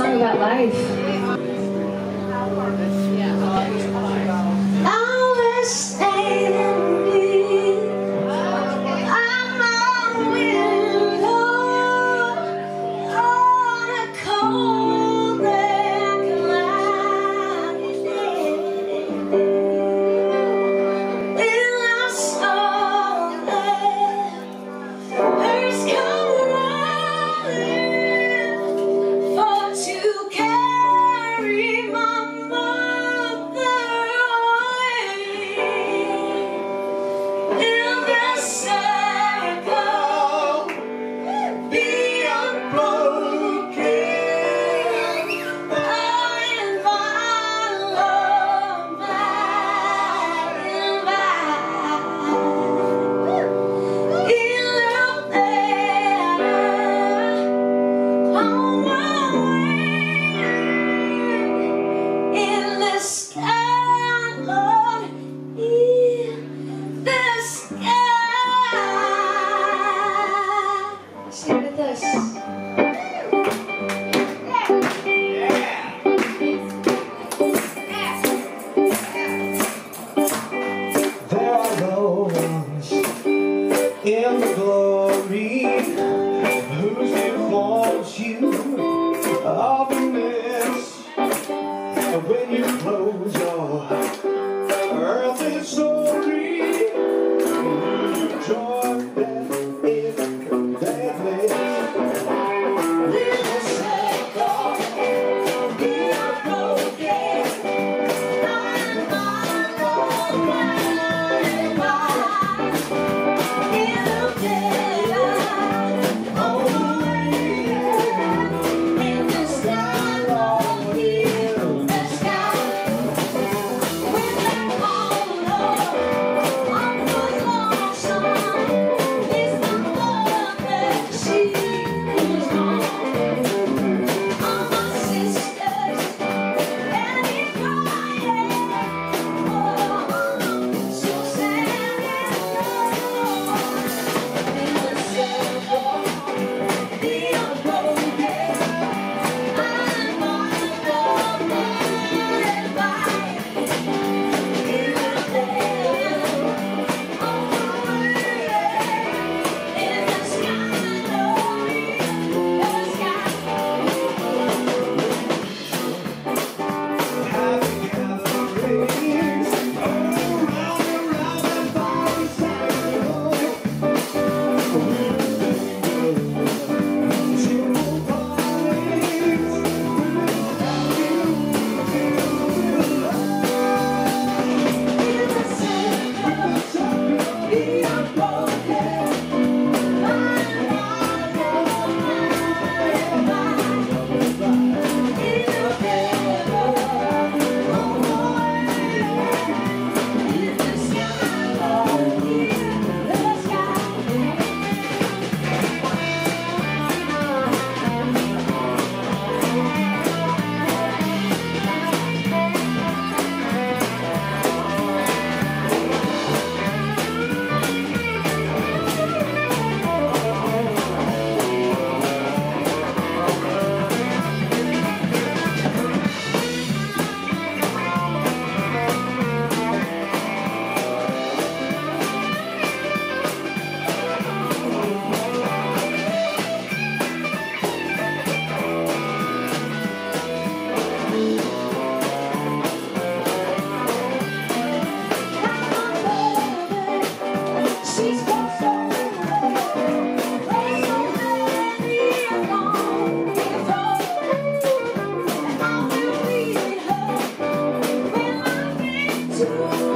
song about life. I Jesus.